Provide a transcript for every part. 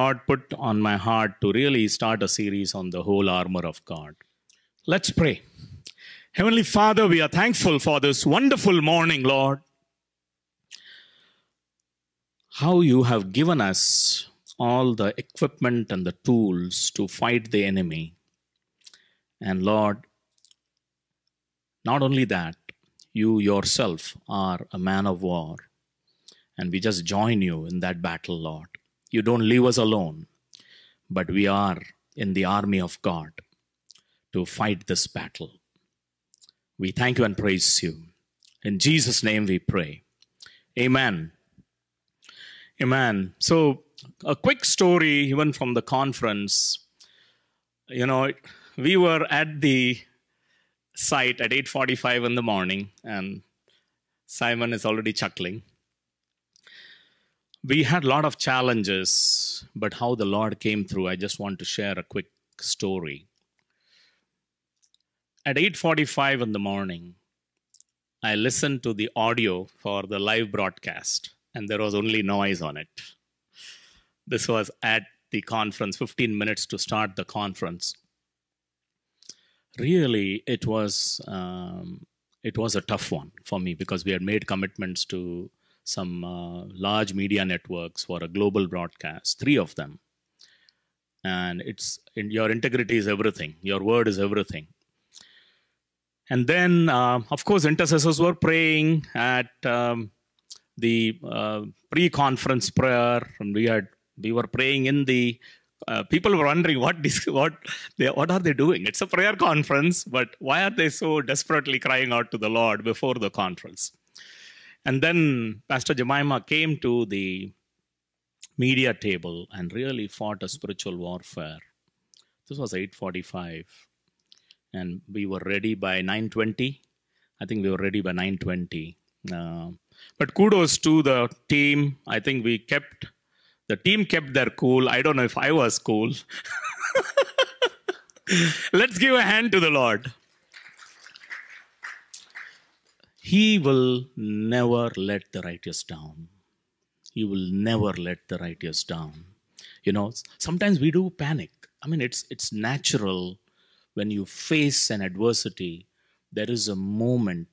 Lord put on my heart to really start a series on the whole armor of God. Let's pray. Heavenly Father, we are thankful for this wonderful morning, Lord. How you have given us all the equipment and the tools to fight the enemy. And Lord, not only that, you yourself are a man of war. And we just join you in that battle, Lord. You don't leave us alone, but we are in the army of God to fight this battle. We thank you and praise you. In Jesus' name we pray. Amen. Amen. So, a quick story, even from the conference. You know, we were at the site at 8:45 in the morning, and Simon is already chuckling. We had a lot of challenges, but how the Lord came through, I just want to share a quick story. At 8:45 in the morning, I listened to the audio for the live broadcast, and there was only noise on it. This was at the conference, 15 minutes to start the conference. Really, it was um, it was a tough one for me because we had made commitments to some uh, large media networks for a global broadcast, three of them. And it's in, your integrity is everything. Your word is everything. And then, uh, of course, intercessors were praying at um, the uh, pre-conference prayer, and we had we were praying in the. Uh, people were wondering what this, what they what are they doing? It's a prayer conference, but why are they so desperately crying out to the Lord before the conference? And then Pastor Jemima came to the media table and really fought a spiritual warfare. This was 8:45, and we were ready by 9:20. I think we were ready by 9:20. Uh, but kudos to the team. I think we kept the team kept their cool. I don't know if I was cool. Let's give a hand to the Lord. He will never let the righteous down. He will never let the righteous down. You know, sometimes we do panic. I mean, it's it's natural when you face an adversity, there is a moment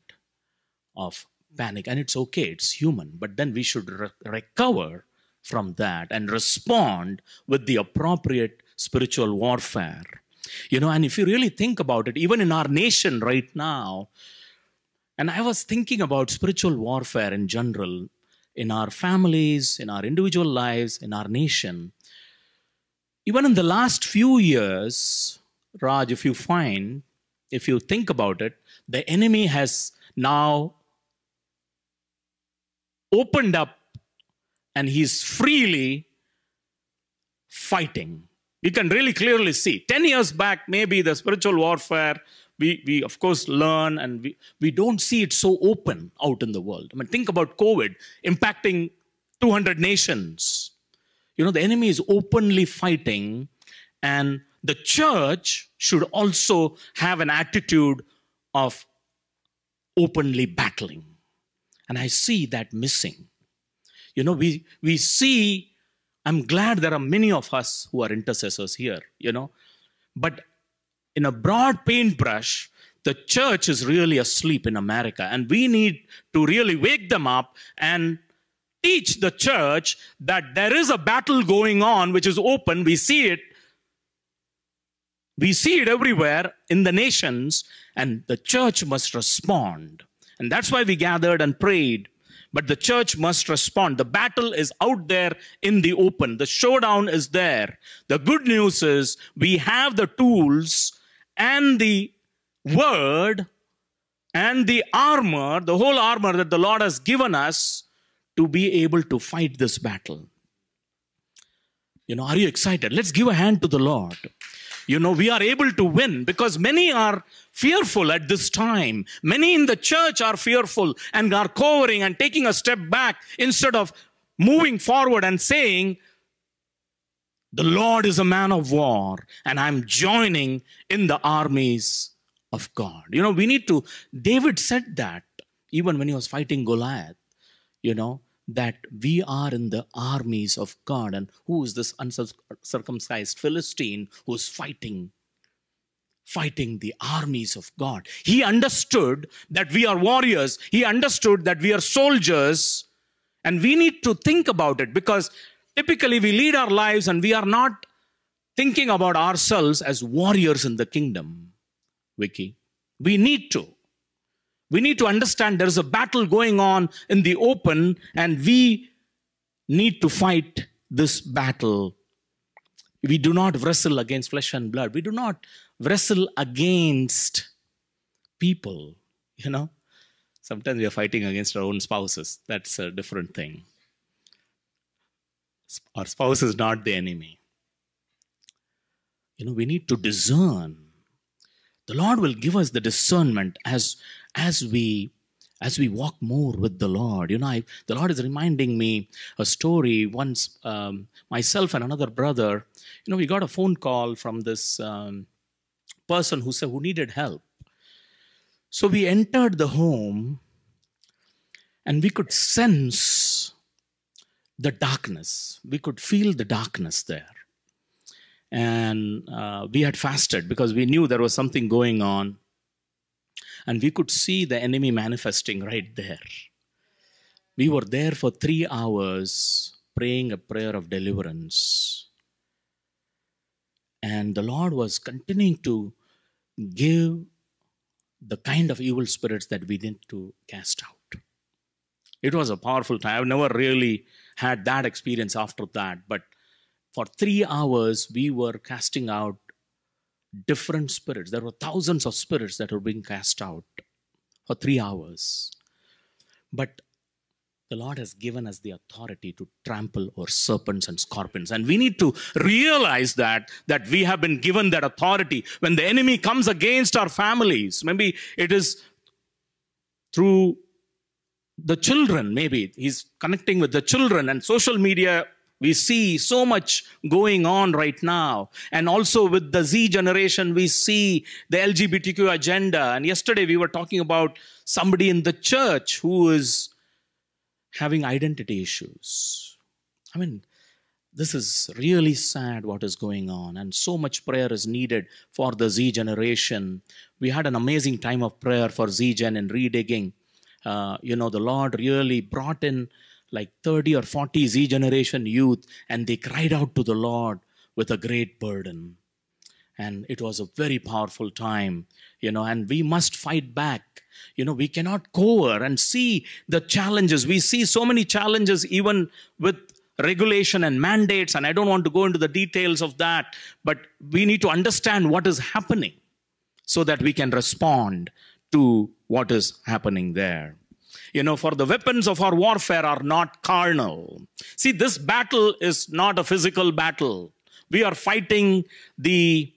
of panic, and it's okay, it's human. But then we should re- recover from that and respond with the appropriate spiritual warfare. You know, and if you really think about it, even in our nation right now, and I was thinking about spiritual warfare in general, in our families, in our individual lives, in our nation. Even in the last few years, Raj, if you find, if you think about it, the enemy has now opened up and he's freely fighting. You can really clearly see. 10 years back, maybe the spiritual warfare we, we of course learn and we, we don't see it so open out in the world. I mean, think about COVID impacting 200 nations. You know, the enemy is openly fighting, and the church should also have an attitude of openly battling. And I see that missing. You know, we, we see, I'm glad there are many of us who are intercessors here, you know, but in a broad paintbrush, the church is really asleep in America. And we need to really wake them up and teach the church that there is a battle going on which is open. We see it. We see it everywhere in the nations, and the church must respond. And that's why we gathered and prayed. But the church must respond. The battle is out there in the open. The showdown is there. The good news is we have the tools and the word and the armor, the whole armor that the Lord has given us to be able to fight this battle. You know, are you excited? Let's give a hand to the Lord. You know, we are able to win because many are fearful at this time. Many in the church are fearful and are cowering and taking a step back instead of moving forward and saying, the Lord is a man of war, and I'm joining in the armies of God. You know, we need to, David said that even when he was fighting Goliath. You know, that we are in the armies of God. And who is this uncircumcised Philistine who's fighting? Fighting the armies of God. He understood that we are warriors. He understood that we are soldiers. And we need to think about it because typically we lead our lives and we are not thinking about ourselves as warriors in the kingdom. Vicky, we need to. We need to understand there is a battle going on in the open, and we need to fight this battle. We do not wrestle against flesh and blood. We do not wrestle against people. You know, sometimes we are fighting against our own spouses. That's a different thing. Our spouse is not the enemy. You know, we need to discern. The lord will give us the discernment as as we as we walk more with the lord. You know I, the lord is reminding me a story once um, myself and another brother you know we got a phone call from this um, person who said who needed help. So we entered the home and we could sense the darkness. We could feel the darkness there. And uh, we had fasted because we knew there was something going on. And we could see the enemy manifesting right there. We were there for three hours praying a prayer of deliverance. And the lord was continuing to give the kind of evil spirits that we need to cast out. It was a powerful time. I've never really had that experience after that but for three hours, we were casting out different spirits. There were thousands of spirits that were being cast out for three hours. But the Lord has given us the authority to trample over serpents and scorpions. And we need to realize that, that we have been given that authority. When the enemy comes against our families, maybe it is through the children, maybe he's connecting with the children and social media we see so much going on right now. And also with the Z generation, we see the LGBTQ agenda. And yesterday we were talking about somebody in the church who is having identity issues. I mean, this is really sad what is going on, and so much prayer is needed for the Z generation. We had an amazing time of prayer for Z Gen and redigging. Uh, you know, the Lord really brought in like 30 or 40 Z generation youth, and they cried out to the Lord with a great burden. And it was a very powerful time, you know, and we must fight back. You know, we cannot cower and see the challenges. We see so many challenges even with regulation and mandates, and I don't want to go into the details of that, but we need to understand what is happening so that we can respond to what is happening there. You know, for the weapons of our warfare are not carnal. See, this battle is not a physical battle. We are fighting the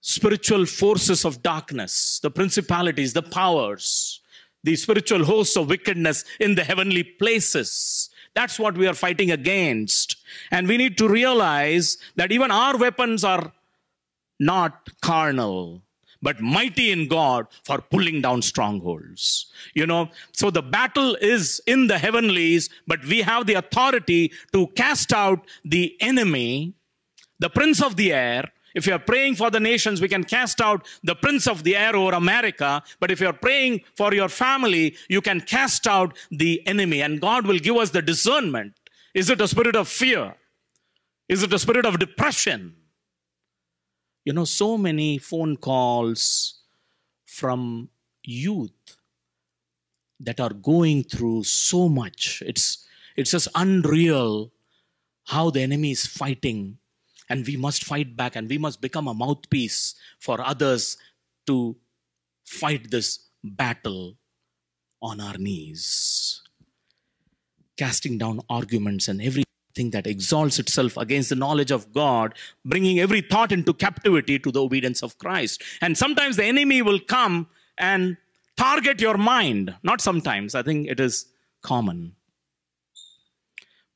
spiritual forces of darkness, the principalities, the powers, the spiritual hosts of wickedness in the heavenly places. That's what we are fighting against. And we need to realize that even our weapons are not carnal but mighty in God for pulling down strongholds. You know, so the battle is in the heavenlies, but we have the authority to cast out the enemy, the prince of the air. If you're praying for the nations, we can cast out the prince of the air over America. But if you're praying for your family, you can cast out the enemy, and God will give us the discernment. Is it a spirit of fear? Is it a spirit of depression? You know, so many phone calls from youth that are going through so much. It's, it's just unreal how the enemy is fighting, and we must fight back, and we must become a mouthpiece for others to fight this battle on our knees. Casting down arguments and every thing that exalts itself against the knowledge of God, bringing every thought into captivity to the obedience of Christ. And sometimes the enemy will come and target your mind. Not sometimes, I think it is common.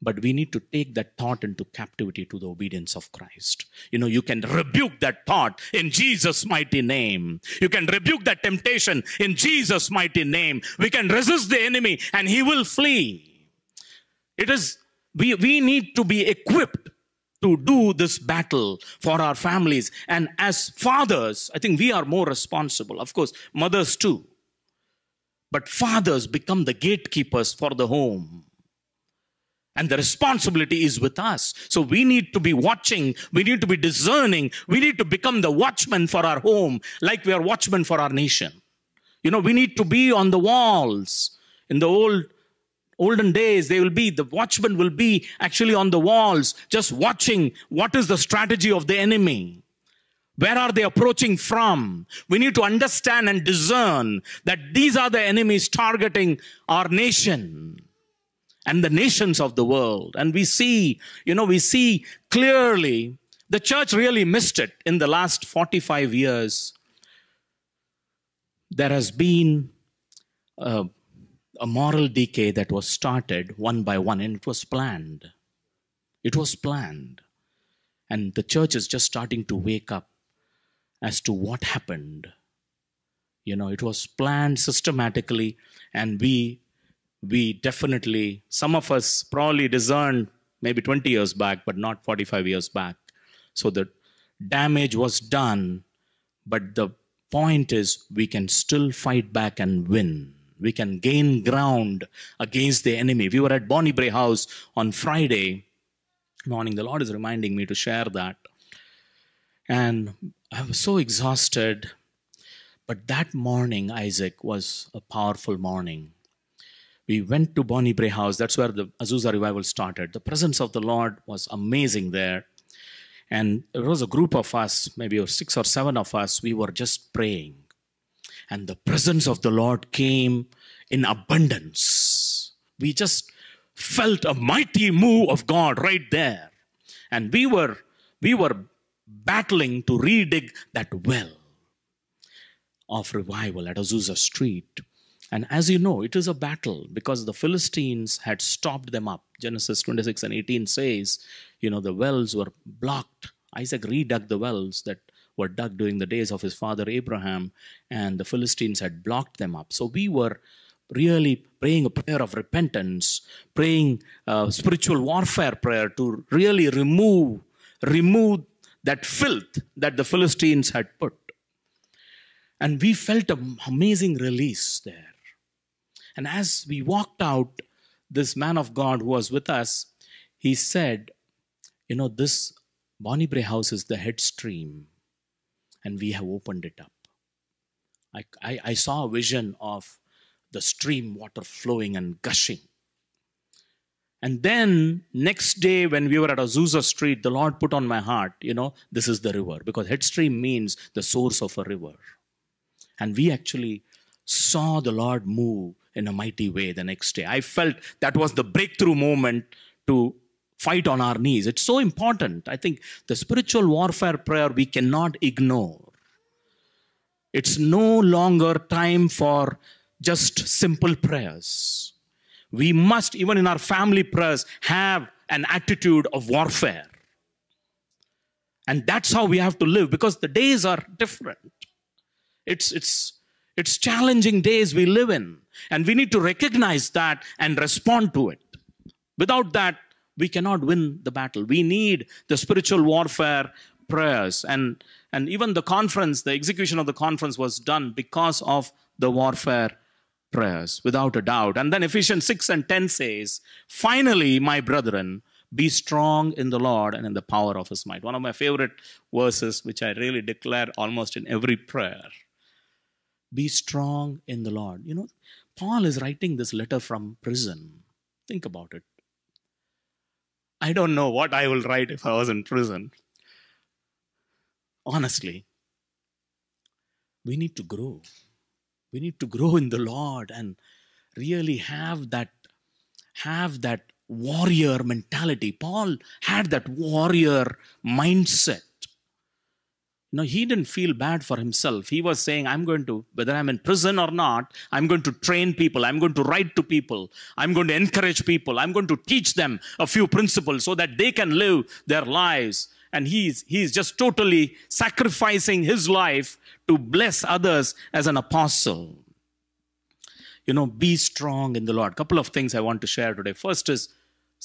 But we need to take that thought into captivity to the obedience of Christ. You know, you can rebuke that thought in Jesus' mighty name. You can rebuke that temptation in Jesus' mighty name. We can resist the enemy and he will flee. It is, we, we need to be equipped to do this battle for our families. And as fathers, I think we are more responsible. Of course, mothers too. But fathers become the gatekeepers for the home. And the responsibility is with us. So we need to be watching. We need to be discerning. We need to become the watchman for our home, like we are watchmen for our nation. You know, we need to be on the walls. In the old olden days, they will be, the watchmen will be actually on the walls, just watching what is the strategy of the enemy. Where are they approaching from? We need to understand and discern that these are the enemies targeting our nation and the nations of the world. And we see, you know, we see clearly the church really missed it in the last 45 years. There has been a, a moral decay that was started one by one, and it was planned. It was planned. And the church is just starting to wake up as to what happened. You know, it was planned systematically, and we we definitely, some of us probably discerned maybe 20 years back, but not 45 years back. So the damage was done, but the point is we can still fight back and win. We can gain ground against the enemy. We were at Bonnie Brae House on Friday morning. The Lord is reminding me to share that. And I was so exhausted. But that morning, Isaac, was a powerful morning we went to Bonnie Brae House. That's where the Azusa revival started. The presence of the Lord was amazing there. And there was a group of us, maybe six or seven of us, we were just praying. And the presence of the Lord came in abundance. We just felt a mighty move of God right there. And we were, we were battling to redig that well of revival at Azusa Street. And as you know, it is a battle because the Philistines had stopped them up. Genesis 26 and 18 says, you know, the wells were blocked. Isaac redug the wells that were dug during the days of his father Abraham, and the Philistines had blocked them up. So we were really praying a prayer of repentance, praying spiritual warfare prayer to really remove, remove that filth that the Philistines had put. And we felt an amazing release there. And as we walked out, this man of God who was with us, he said, You know, this Bonnie Brae house is the head stream, and we have opened it up. I, I, I saw a vision of the stream water flowing and gushing. And then next day, when we were at Azusa Street, the Lord put on my heart, you know, this is the river, because headstream means the source of a river. And we actually saw the Lord move in a mighty way the next day. I felt that was the breakthrough moment to fight on our knees. It's so important. I think the spiritual warfare prayer we cannot ignore. It's no longer time for just simple prayers. We must, even in our family prayers, have an attitude of warfare. And that's how we have to live because the days are different. It's, it's, it's challenging days we live in, and we need to recognize that and respond to it. Without that, we cannot win the battle. We need the spiritual warfare prayers. And, and even the conference, the execution of the conference was done because of the warfare prayers, without a doubt. And then Ephesians 6 and 10 says, Finally, my brethren, be strong in the Lord and in the power of his might. One of my favorite verses, which I really declare almost in every prayer. Be strong in the Lord. You know, Paul is writing this letter from prison. Think about it. I don't know what I will write if I was in prison. Honestly, we need to grow. We need to grow in the Lord and really have that have that warrior mentality. Paul had that warrior mindset. No, he didn't feel bad for himself. He was saying, I'm going to, whether I'm in prison or not, I'm going to train people. I'm going to write to people. I'm going to encourage people. I'm going to teach them a few principles so that they can live their lives. And he's, he's just totally sacrificing his life to bless others as an apostle. You know, be strong in the Lord. Couple of things I want to share today. First is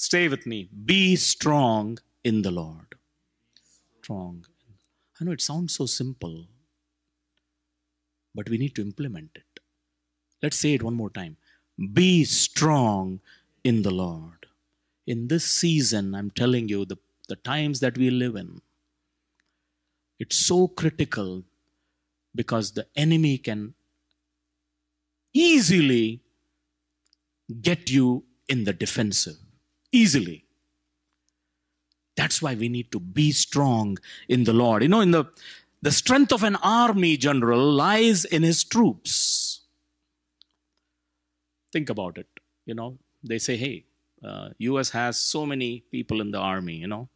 Stay with me. Be strong in the Lord. Strong. I know it sounds so simple, but we need to implement it. Let's say it one more time. Be strong in the Lord. In this season, I'm telling you, the, the times that we live in, it's so critical because the enemy can easily get you in the defensive. Easily. That's why we need to be strong in the Lord. You know, in the the strength of an army general lies in his troops. Think about it. You know, they say, hey, uh, US has so many people in the army, you know,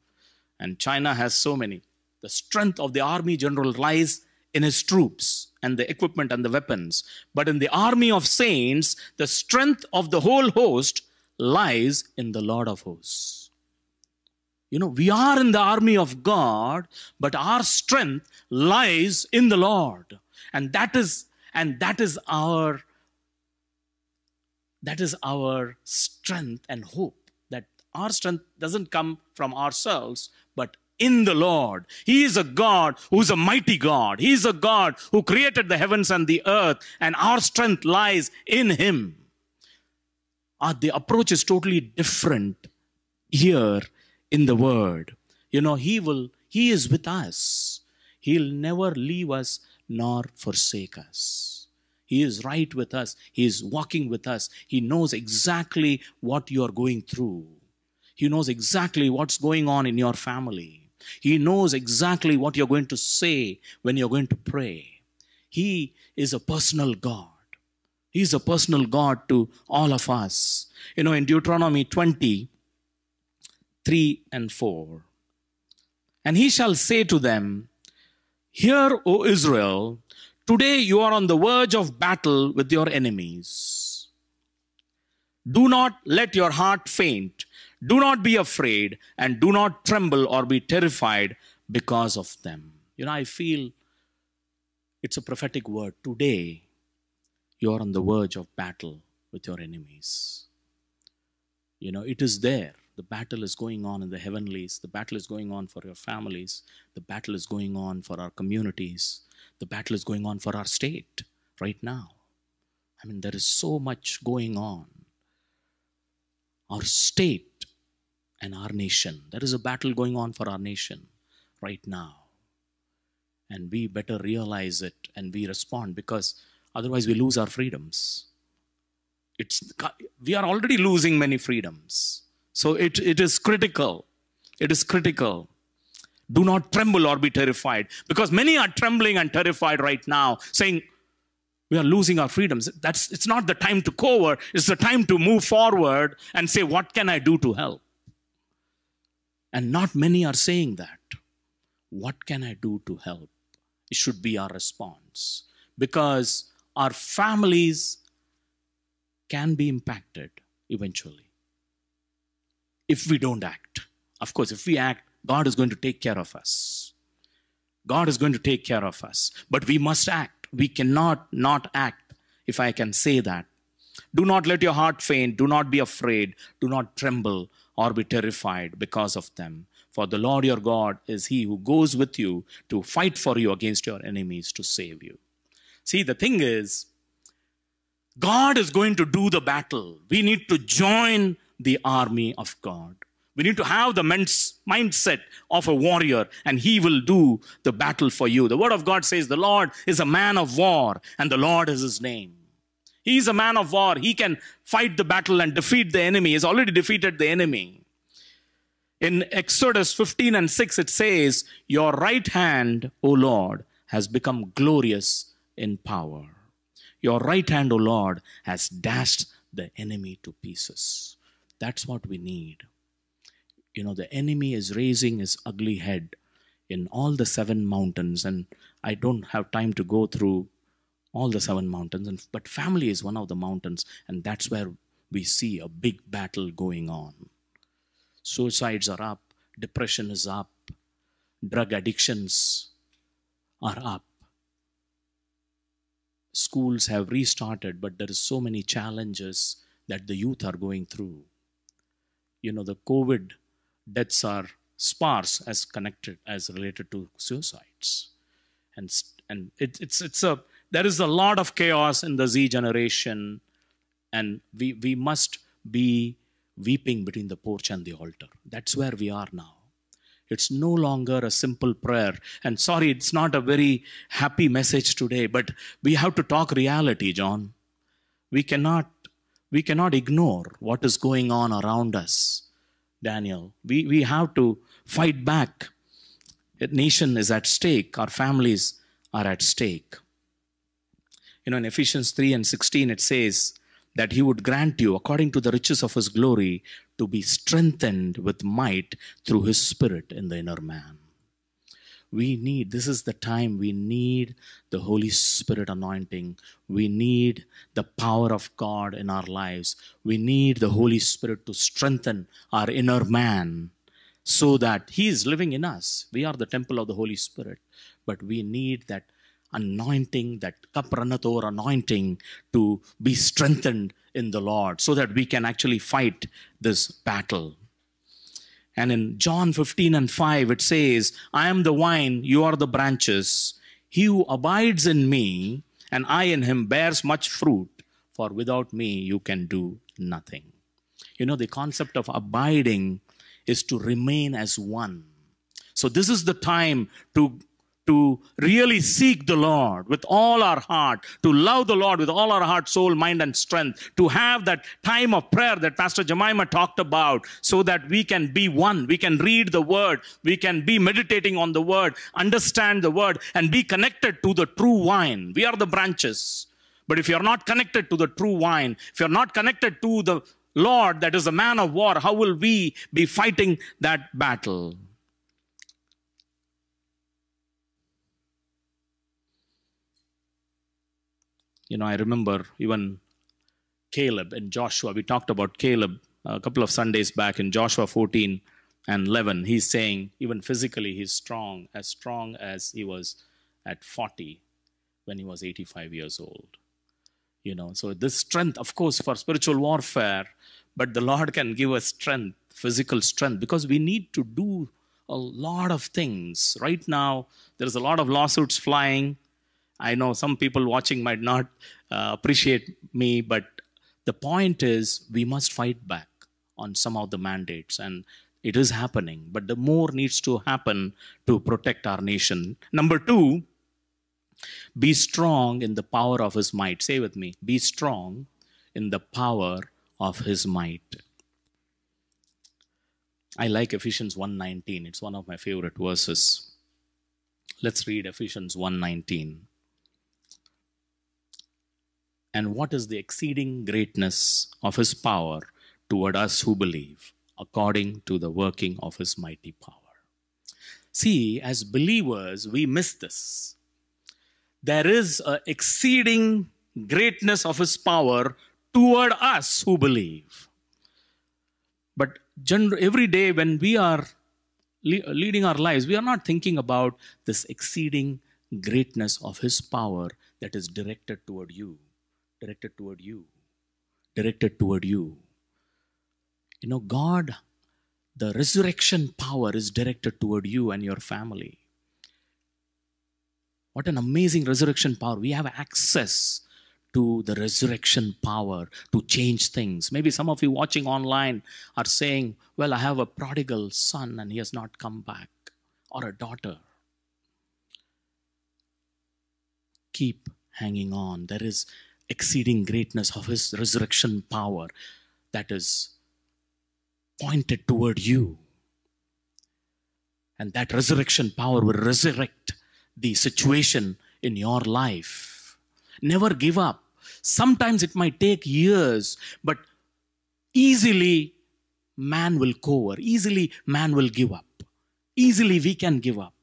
and China has so many. The strength of the army general lies in his troops and the equipment and the weapons. But in the army of saints, the strength of the whole host lies in the Lord of hosts. You know, we are in the army of God, but our strength lies in the Lord. And that is, and that is our, that is our strength and hope. That our strength doesn't come from ourselves, but in the Lord. He is a God who's a mighty God. He is a God who created the heavens and the earth, and our strength lies in Him. Uh, the approach is totally different here in the word. You know, He will, He is with us. He'll never leave us nor forsake us. He is right with us. He is walking with us. He knows exactly what you are going through. He knows exactly what's going on in your family. He knows exactly what you're going to say when you're going to pray. He is a personal God. He is a personal God to all of us. You know, in Deuteronomy 20, 3 and 4. And he shall say to them, Hear, O Israel, today you are on the verge of battle with your enemies. Do not let your heart faint. Do not be afraid, and do not tremble or be terrified because of them. You know, I feel it's a prophetic word. Today, you are on the verge of battle with your enemies. You know, it is there. The battle is going on in the heavenlies. The battle is going on for your families. The battle is going on for our communities. The battle is going on for our state right now. I mean, there is so much going on. Our state and our nation. There is a battle going on for our nation right now. And we better realize it and we respond because otherwise we lose our freedoms. It's, we are already losing many freedoms. So it, it is critical. It is critical. Do not tremble or be terrified because many are trembling and terrified right now, saying, we are losing our freedoms. That's, it's not the time to cower, it's the time to move forward and say, What can I do to help? And not many are saying that. What can I do to help? It should be our response because our families can be impacted eventually if we don't act. Of course, if we act, God is going to take care of us. God is going to take care of us. But we must act. We cannot not act, if I can say that. Do not let your heart faint. Do not be afraid. Do not tremble or be terrified because of them. For the Lord your God is He who goes with you to fight for you against your enemies to save you. See, the thing is, God is going to do the battle. We need to join the army of God. We need to have the mindset of a warrior, and he will do the battle for you. The word of God says, The Lord is a man of war, and the Lord is his name. He is a man of war. He can fight the battle and defeat the enemy. He's already defeated the enemy. In Exodus 15 and 6, it says, Your right hand, O Lord, has become glorious in power. Your right hand, O Lord, has dashed the enemy to pieces. That's what we need. You know, the enemy is raising his ugly head in all the seven mountains, and I don't have time to go through all the seven mountains, and, but family is one of the mountains, and that's where we see a big battle going on. Suicides are up, depression is up, drug addictions are up. Schools have restarted, but there is so many challenges that the youth are going through you know, the COVID deaths are sparse as connected as related to suicides. And, and it, it's, it's a, there is a lot of chaos in the Z generation, and we, we must be weeping between the porch and the altar. That's where we are now. It's no longer a simple prayer. And sorry, it's not a very happy message today, but we have to talk reality, John. We cannot, we cannot ignore what is going on around us, Daniel. We, we have to fight back. A nation is at stake, our families are at stake. You know, in Ephesians 3 and 16, it says, that he would grant you, according to the riches of his glory, to be strengthened with might through his spirit in the inner man. We need, this is the time we need the Holy Spirit anointing. We need the power of God in our lives. We need the Holy Spirit to strengthen our inner man so that He is living in us. We are the temple of the Holy Spirit, but we need that anointing, that kapranator anointing to be strengthened in the Lord so that we can actually fight this battle. And in John 15 and 5, it says, I am the vine, you are the branches. He who abides in me and I in him bears much fruit, for without me you can do nothing. You know, the concept of abiding is to remain as one. So, this is the time to to really seek the Lord with all our heart, to love the Lord with all our heart, soul, mind, and strength, to have that time of prayer that Pastor Jemima talked about, so that we can be one. We can read the Word, we can be meditating on the Word, understand the Word, and be connected to the true vine. We are the branches. But if you're not connected to the true vine, if you're not connected to the Lord that is a man of war, how will we be fighting that battle? You know, I remember even Caleb and Joshua. We talked about Caleb a couple of Sundays back in Joshua 14 and 11. He's saying, even physically, he's strong, as strong as he was at 40 when he was 85 years old. You know, so this strength, of course, for spiritual warfare, but the Lord can give us strength, physical strength, because we need to do a lot of things. Right now, there's a lot of lawsuits flying. I know some people watching might not uh, appreciate me, but the point is we must fight back on some of the mandates, and it is happening. But the more needs to happen to protect our nation. Number two, be strong in the power of his might. Say with me, be strong in the power of his might. I like Ephesians 1:19. It's one of my favorite verses. Let's read Ephesians 1:19 and what is the exceeding greatness of his power toward us who believe, according to the working of his mighty power. See, as believers, we miss this. There is an exceeding greatness of his power toward us who believe. But every day when we are leading our lives, we are not thinking about this exceeding greatness of his power that is directed toward you directed toward you. Directed toward you. You know, God, the resurrection power is directed toward you and your family. What an amazing resurrection power. We have access to the resurrection power to change things. Maybe some of you watching online are saying, Well, I have a prodigal son and he has not come back, or a daughter. Keep hanging on. There is exceeding greatness of his resurrection power that is pointed toward you. And that resurrection power will resurrect the situation in your life. Never give up. Sometimes it might take years, but easily man will cower. Easily man will give up. Easily we can give up.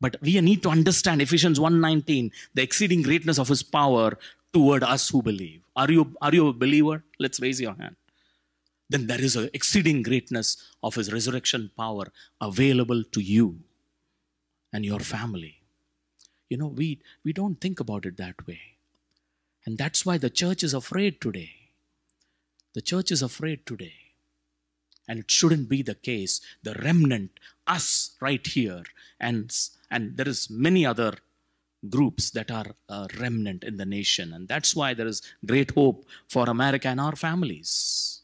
But we need to understand Ephesians 1:19, the exceeding greatness of his power toward us who believe. Are you, are you a believer? Let's raise your hand. Then there is an exceeding greatness of his resurrection power available to you and your family. You know, we, we don't think about it that way. And that's why the church is afraid today. The church is afraid today. And it shouldn't be the case. The remnant, us right here, and, and there is many other groups that are a remnant in the nation. And that's why there is great hope for America and our families.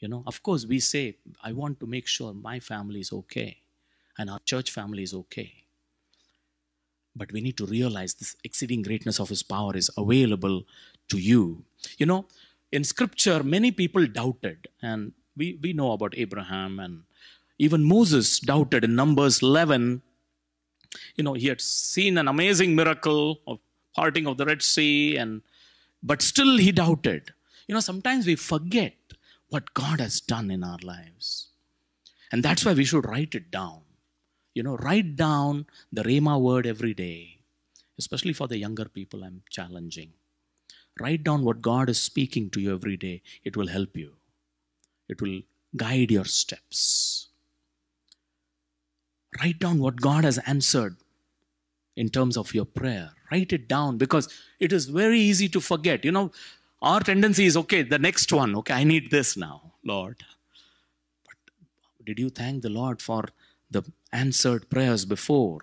You know, of course, we say, I want to make sure my family is okay and our church family is okay. But we need to realize this exceeding greatness of His power is available to you. You know, in scripture, many people doubted, and we, we know about Abraham and even Moses doubted in Numbers 11 you know, he had seen an amazing miracle of parting of the Red Sea, and but still he doubted. You know, sometimes we forget what God has done in our lives. And that's why we should write it down. You know, write down the Rhema word every day, especially for the younger people, I'm challenging. Write down what God is speaking to you every day. It will help you, it will guide your steps. Write down what God has answered in terms of your prayer. Write it down because it is very easy to forget. You know, our tendency is okay, the next one, okay, I need this now, Lord. But did you thank the Lord for the answered prayers before?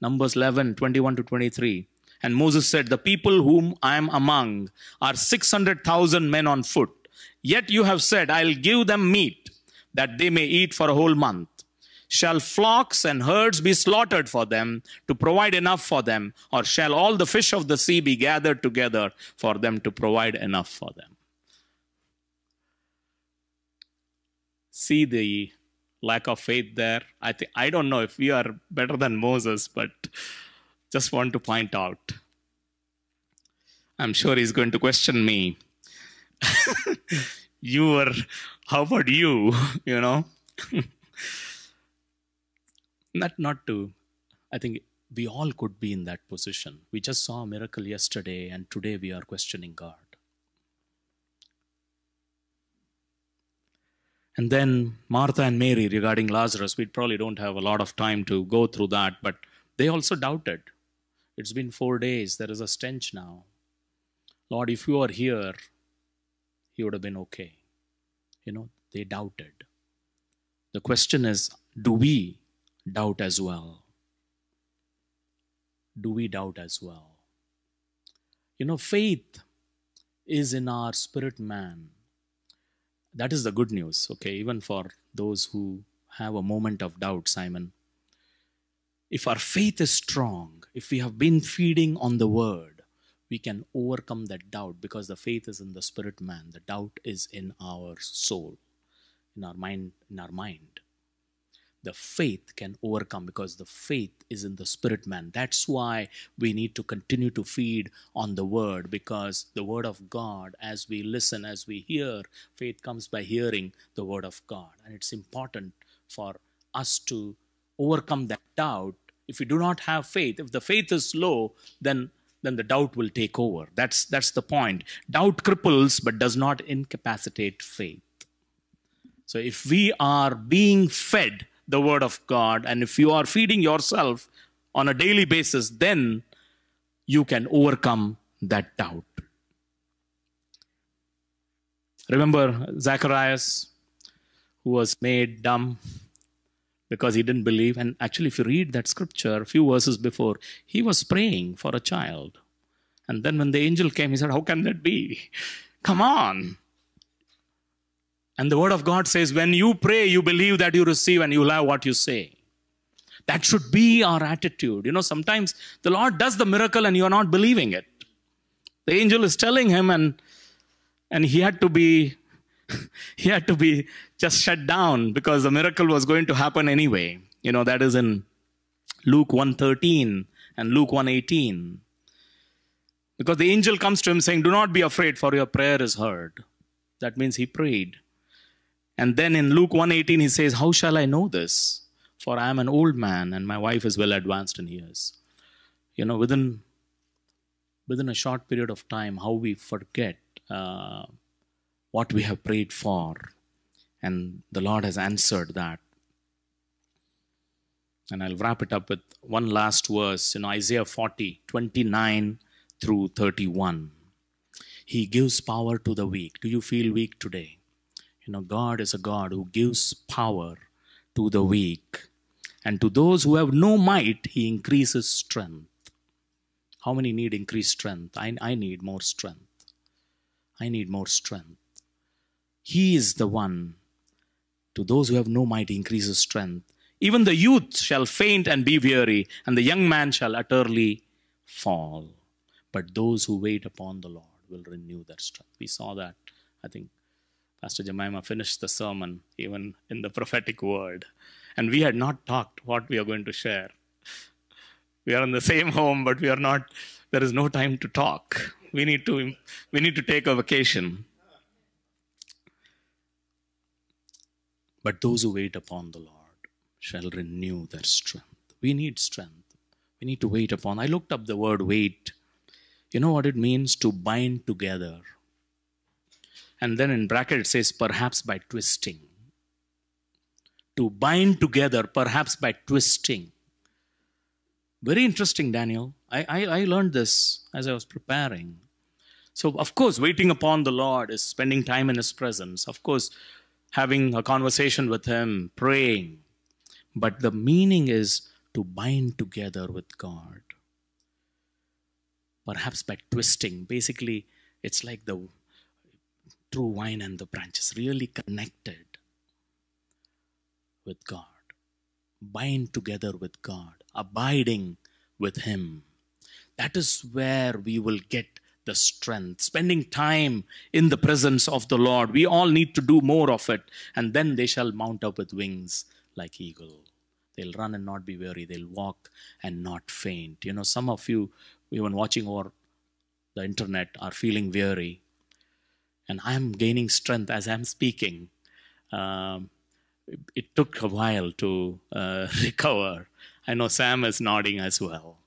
Numbers 11, 21 to 23. And Moses said, The people whom I am among are 600,000 men on foot. Yet you have said, I'll give them meat that they may eat for a whole month. Shall flocks and herds be slaughtered for them to provide enough for them, or shall all the fish of the sea be gathered together for them to provide enough for them? See the lack of faith there. I think I don't know if we are better than Moses, but just want to point out. I'm sure he's going to question me. you were, how about you? You know? not not to i think we all could be in that position. We just saw a miracle yesterday and today we are questioning god. And then martha and mary regarding lazarus we probably don't have a lot of time to go through that but they also doubted. It's been 4 days. There is a stench now. Lord if you are here he would have been okay. You know they doubted. The question is do we doubt as well? Do we doubt as well? You know, faith is in our spirit man. That is the good news, okay, even for those who have a moment of doubt, Simon. If our faith is strong, if we have been feeding on the word, we can overcome that doubt because the faith is in the spirit man. The doubt is in our soul, in our mind, in our mind the faith can overcome because the faith is in the spirit man. That's why we need to continue to feed on the word because the word of God, as we listen, as we hear, faith comes by hearing the word of God. And it's important for us to overcome that doubt. If we do not have faith, if the faith is low, then then the doubt will take over. That's that's the point. Doubt cripples but does not incapacitate faith. So if we are being fed the Word of God, and if you are feeding yourself on a daily basis, then you can overcome that doubt. Remember Zacharias, who was made dumb because he didn't believe. And actually, if you read that scripture, a few verses before, he was praying for a child. And then when the angel came, he said, How can that be? Come on. And the word of God says, when you pray, you believe that you receive and you'll have what you say. That should be our attitude. You know, sometimes the Lord does the miracle and you're not believing it. The angel is telling him, and and he had to be he had to be just shut down because the miracle was going to happen anyway. You know, that is in Luke 113 and Luke 118. Because the angel comes to him saying, Do not be afraid, for your prayer is heard. That means he prayed. And then in Luke 1:18 he says, "How shall I know this? For I am an old man and my wife is well advanced in years." You know, within within a short period of time, how we forget uh, what we have prayed for, and the Lord has answered that. And I'll wrap it up with one last verse in Isaiah 40, 29 through 31. He gives power to the weak. Do you feel weak today? You know, God is a God who gives power to the weak, and to those who have no might, He increases strength. How many need increased strength? I, I need more strength. I need more strength. He is the one. To those who have no might, He increases strength. Even the youth shall faint and be weary, and the young man shall utterly fall. But those who wait upon the Lord will renew their strength. We saw that. I think Pastor Jemima finished the sermon even in the prophetic word. And we had not talked what we are going to share. We are in the same home, but we are not, there is no time to talk. We need to, we need to take a vacation. But those who wait upon the Lord shall renew their strength. We need strength. We need to wait upon. I looked up the word wait. You know what it means to bind together. And then in bracket it says perhaps by twisting. To bind together, perhaps by twisting. Very interesting, Daniel. I, I, I learned this as I was preparing. So, of course, waiting upon the Lord is spending time in His presence. Of course, having a conversation with Him, praying. But the meaning is to bind together with God. Perhaps by twisting. Basically, it's like the true vine and the branches, really connected with God. Bind together with God, abiding with Him. That is where we will get the strength. Spending time in the presence of the Lord. We all need to do more of it, and then they shall mount up with wings like eagle. They'll run and not be weary. They'll walk and not faint. You know, some of you, even watching over the internet, are feeling weary. And I'm gaining strength as I'm speaking. Um, it, took a while to uh, recover. I know Sam is nodding as well.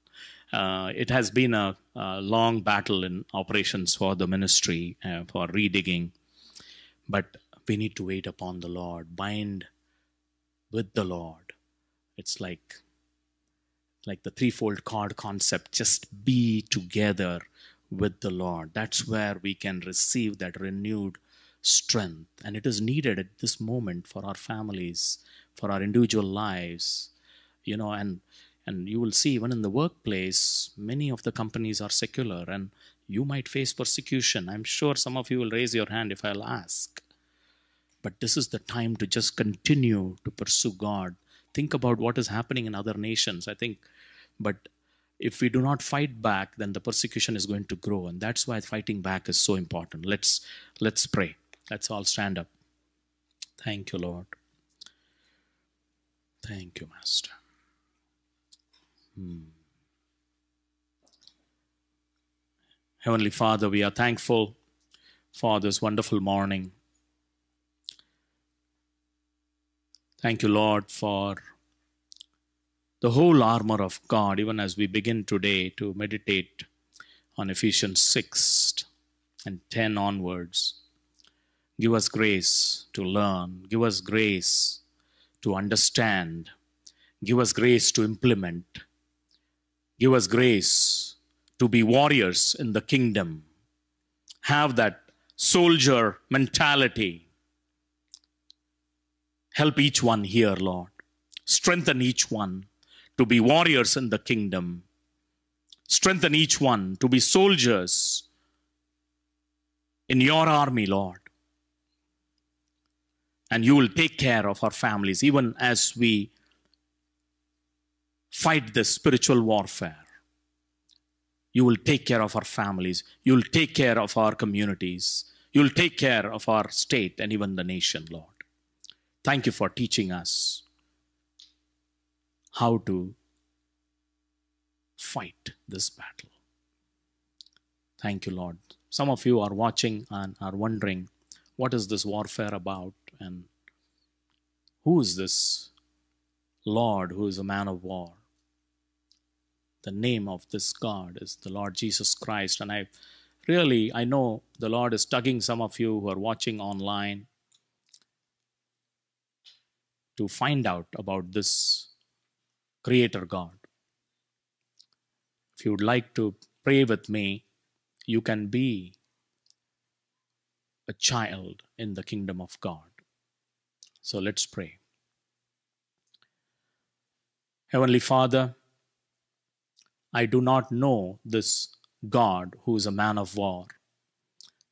Uh, it has been a, a, long battle in operations for the ministry, uh, for redigging. But we need to wait upon the Lord, bind with the Lord it's like like the threefold cord concept just be together with the lord. That's where we can receive that renewed strength. And it is needed at this moment for our families for our individual lives you know and and you will see even in the workplace many of the companies are secular and you might face persecution. I'm sure some of you will raise your hand if i'll ask. But this is the time to just continue to pursue god. Think about what is happening in other nations. I think, but if we do not fight back, then the persecution is going to grow, and that's why fighting back is so important. Let's let's pray. Let's all stand up. Thank you, Lord. Thank you, Master. Hmm. Heavenly Father, we are thankful for this wonderful morning. Thank you, Lord, for the whole armor of God, even as we begin today to meditate on Ephesians 6 and 10 onwards. Give us grace to learn, give us grace to understand, give us grace to implement, give us grace to be warriors in the kingdom, have that soldier mentality. Help each one here, Lord. Strengthen each one to be warriors in the kingdom. Strengthen each one to be soldiers in your army, Lord. And you will take care of our families even as we fight this spiritual warfare. You will take care of our families. You will take care of our communities. You will take care of our state and even the nation, Lord. Thank you for teaching us how to fight this battle. Thank you, Lord. Some of you are watching and are wondering what is this warfare about and who is this Lord who is a man of war? The name of this God is the Lord Jesus Christ. And I really, I know the Lord is tugging some of you who are watching online to find out about this Creator God. If you would like to pray with me, you can be a child in the kingdom of God. So let's pray. Heavenly Father, I do not know this God who is a man of war.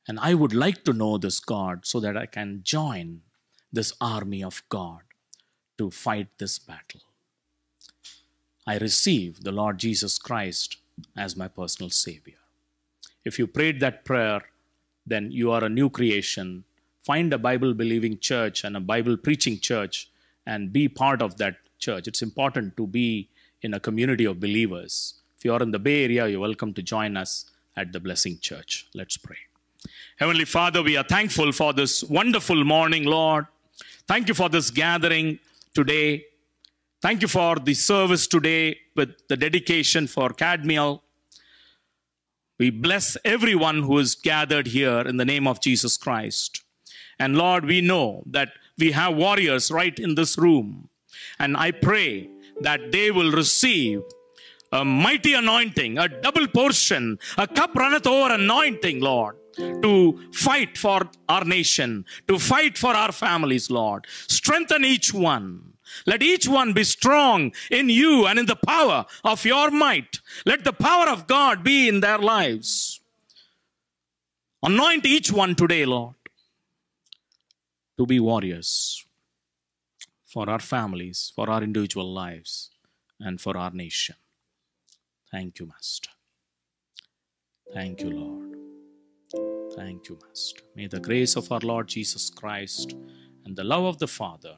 And I would like to know this God so that I can join this army of God to fight this battle. I receive the Lord Jesus Christ as my personal Savior. If you prayed that prayer, then you are a new creation. Find a Bible believing church and a Bible preaching church and be part of that church. It's important to be in a community of believers. If you are in the Bay Area, you're welcome to join us at the Blessing Church. Let's pray. Heavenly Father, we are thankful for this wonderful morning, Lord. Thank you for this gathering today. Thank you for the service today with the dedication for Cadmiel. We bless everyone who is gathered here in the name of Jesus Christ. And Lord, we know that we have warriors right in this room. And I pray that they will receive a mighty anointing, a double portion, a cup runneth over anointing, Lord, to fight for our nation, to fight for our families, Lord. Strengthen each one. Let each one be strong in you and in the power of your might. Let the power of God be in their lives. Anoint each one today, Lord, to be warriors for our families, for our individual lives, and for our nation. Thank you, Master. Thank you, Lord. Thank you, Master. May the grace of our Lord Jesus Christ and the love of the Father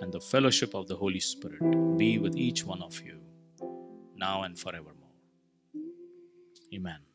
and the fellowship of the Holy Spirit be with each one of you now and forevermore. Amen.